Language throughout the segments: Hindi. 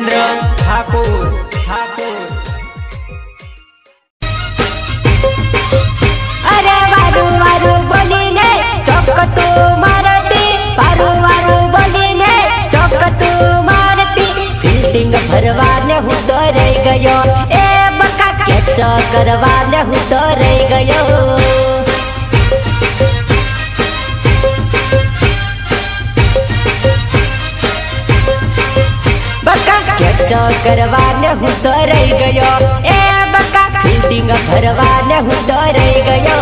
ધીરેન્દ્ર ઠાકોર ઠાકોર. અરે વારું વારું બોલીને ચોક મારતી, વારું વારું બોલીને રહી ગયો, એ બકા કેચ કરવાને હું તો રહી ગયો. चौकरवा हूँ तो रह गयो। ए बका बिल्डिंग भरवा हूँ तो रह गयो।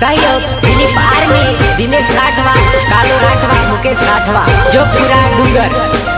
सहयोग दिलीप आर्मी दिनेश राठवा, कालू राठवा, मुकेश राठवा जोधपुरा डूंगर।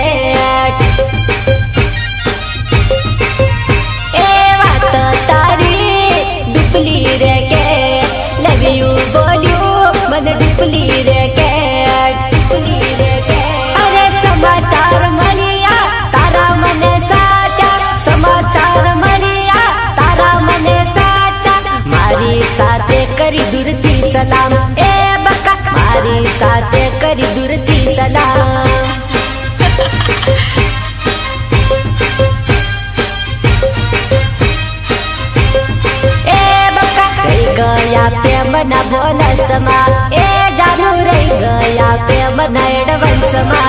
સલામ એ બકા મારી સાથે કરી દૂરથી સલામ એ બકા રહી ગયા પ્રેમના બોનસમાં એ જાનુ રહી ગયા પ્રેમના એડવન્સમાં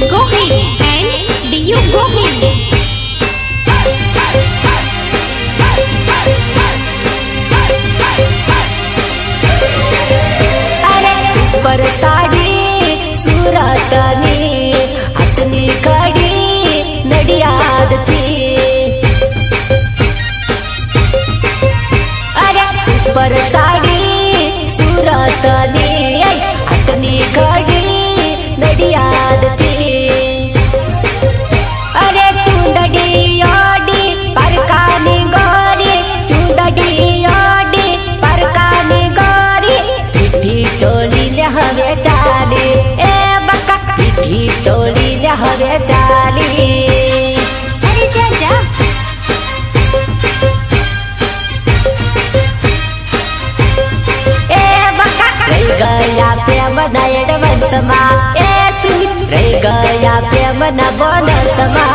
Gohil and D.U. Gohil. चाली अरे जा जा। ए बका गया प्रेम नयन वंशमा ए सुन। रे गया प्रेम न बोनसमा